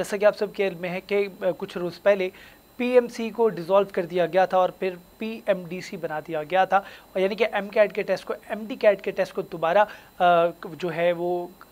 जैसा कि आप सबके इल्म में है कि कुछ रोज़ पहले पीएमसी को डिसॉल्व कर दिया गया था और फिर पीएमडीसी बना दिया गया था। और यानी कि एम कैट के टेस्ट को एम डी कैट के टेस्ट को दोबारा जो है वो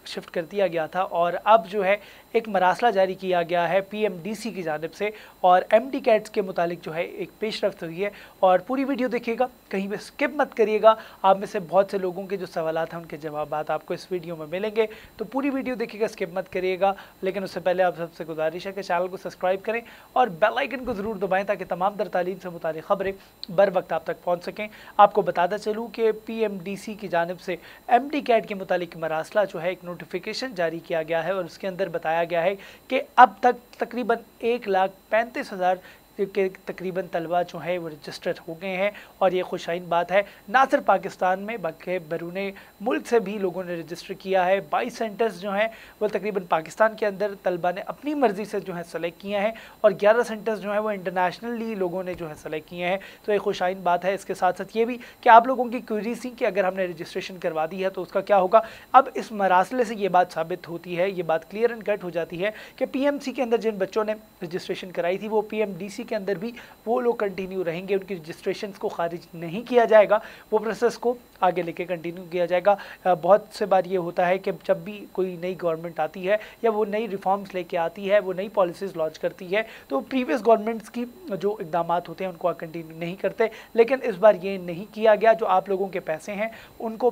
शिफ्ट कर दिया गया था और अब जो है एक मरासला जारी किया गया है पीएमडीसी की जानब से और एम डी कैट्स के मुतालिक जो है एक पेशरफ हुई है और पूरी वीडियो देखिएगा, कहीं भी स्किप मत करिएगा। आप में से बहुत से लोगों के जो सवाल हैं, उनके जवाब आपको इस वीडियो में मिलेंगे। तो पूरी वीडियो देखिएगा स्किप मत करिएगा। लेकिन उससे पहले आप सबसे गुजारिश है कि चैनल को सब्सक्राइब करें और बेलाइकन को ज़रूर दबाएँ ताकि तमाम दर तालीम से मुतल ख़बरें बर वक्त आप तक पहुँच सकें। आपको बताता चलूँ कि पी एम डी सी की जानब से एम कैट के मुतालिक मरासला जो है एक नोटिफिकेशन जारी किया गया है और उसके अंदर बताया गया है कि अब तक तकरीबन एक लाख पैंतीस हज़ार के तकरीबन तलबा जो है वो रजिस्टर्ड हो गए हैं और ये खुशाइन बात है। ना सिर्फ़ पाकिस्तान में, बल्कि बैरून मुल्क से भी लोगों ने रजिस्टर किया है। बाईस सेंटर्स जो हैं, वो तकरीबन पाकिस्तान के अंदर तलबा ने अपनी मर्ज़ी से जो है सेलेक्ट किए हैं और ग्यारह सेंटर्स जो हैं, वो इंटरनेशनली लोगों ने जो है सेलेक्ट किए हैं। तो एक खुशाइन बात है। इसके साथ साथ ये भी कि आप लोगों की क्यूरी थी कि अगर हमने रजिस्ट्रेशन करवा दी है तो उसका क्या होगा? अब इस मरासले से ये बात साबित होती है, ये बात क्लियर एंड कट हो जाती है कि पी के अंदर जिन बच्चों ने रजिस्ट्रेशन कराई थी, वो पी के अंदर भी वो लोग कंटिन्यू रहेंगे, उनकी रजिस्ट्रेशन को खारिज नहीं किया जाएगा, वो प्रोसेस को आगे लेके कंटिन्यू किया जाएगा। बहुत से बार ये होता है कि जब भी कोई नई गवर्नमेंट आती है या वो नई रिफॉर्म्स लेके आती है, वो नई पॉलिसीज़ लॉन्च करती है तो प्रीवियस गवर्नमेंट्स की जो इकदाम होते हैं, उनको कंटिन्यू नहीं करते। लेकिन इस बार ये नहीं किया गया, जो आप लोगों के पैसे हैं, उनको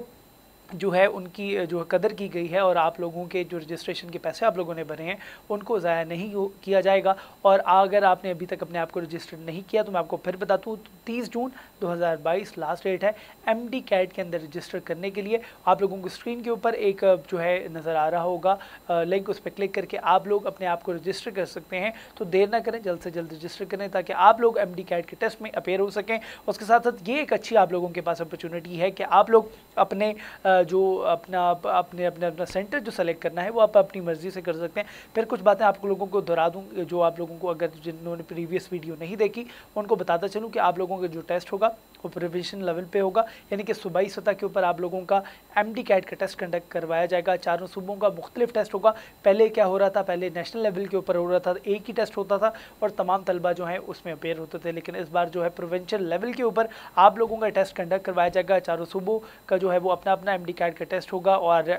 जो है उनकी, जो कदर की गई है और आप लोगों के जो रजिस्ट्रेशन के पैसे आप लोगों ने भरे हैं, उनको ज़ाया नहीं किया जाएगा। और अगर आपने अभी तक अपने आप को रजिस्टर नहीं किया तो मैं आपको फिर बता दूँ तीस जून 2022 लास्ट डेट है एम डी कैट के अंदर रजिस्टर करने के लिए आप लोगों को स्क्रीन के ऊपर एक, जो है, नज़र आ रहा होगा। लिंक उस पर क्लिक करके आप लोग अपने आप को रजिस्टर कर सकते हैं। तो देर ना करें, जल्द से जल्द रजिस्टर करें, ताकि आप लोग एम डी कैट के टेस्ट में अपेयर हो सकें। उसके साथ साथ ये एक अच्छी आप लोगों के पास अपॉर्चुनिटी है कि आप लोग अपने जो अपना, अपने अपने, अपना सेंटर जो सेलेक्ट करना है, वो आप अपनी मर्ज़ी से कर सकते हैं। फिर कुछ बातें आप लोगों को दोहरा दूँ, जो आप लोगों को अगर जिन्होंने प्रीवियस वीडियो नहीं देखी, उनको बताता चलूँ कि आप लोगों का जो टेस्ट होगा वो प्रोविज़न लेवल पे होगा, यानी कि सूबाई सतह के ऊपर आप लोगों का एम डी कैट का टेस्ट कंडक्ट करवाया जाएगा। चारों सूबों का मुख्तलिफ़ टेस्ट होगा। पहले क्या हो रहा था? पहले नेशनल लेवल के ऊपर हो रहा था एक ही टेस्ट होता था और तमाम तलबा जो है उसमें अपेयर होते थे। लेकिन इस बार जो है प्रोविंशियल लेवल के ऊपर आप लोगों का टेस्ट कंडक्ट करवाया जाएगा। चारों सूबों का जो है वो अपना अपना एम डी कैट का टेस्ट होगा और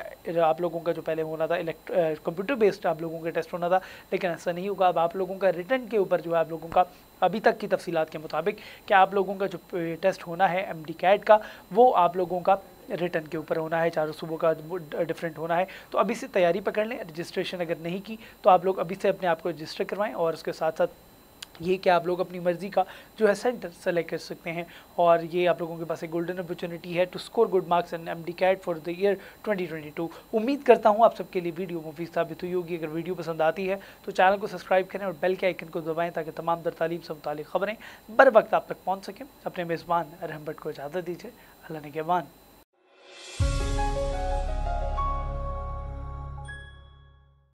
आप लोगों का जो पहले होना था कंप्यूटर बेस्ड आप लोगों का टेस्ट होना था। लेकिन ऐसा नहीं होगा। अब आप लोगों का रिटर्न के ऊपर जो है आप लोगों का अभी तक की तफसीत के मुताबिक कि आप लोगों का जो टेस्ट होना है एम डी कैट का, वो आप लोगों का रिटर्न के ऊपर होना है, चारों सुबह का डिफरेंट होना है। तो अभी से तैयारी पकड़ लें, रजिस्ट्रेशन अगर नहीं की तो आप लोग अभी से अपने आप को रजिस्टर करवाएँ और उसके साथ साथ ये कि आप लोग अपनी मर्ज़ी का जो है सेंटर सेलेक्ट कर सकते हैं। और ये आप लोगों के पास एक गोल्डन अपॉर्चुनिटी है to score good marks and M D CAT for the year 2022 उम्मीद करता हूँ आप सबके लिए वीडियो मुफीद साबित हुई होगी। अगर वीडियो पसंद आती है तो चैनल को सब्सक्राइब करें और बेल के आइकन को दबाएँ ताकि तमाम दर तालीम से मुतालिक ख़बरें बर वक्त आप तक पहुँच सकें। अपने मेज़बान रहम भट्ट को इजाज़त दीजिए। अल्लाह ने के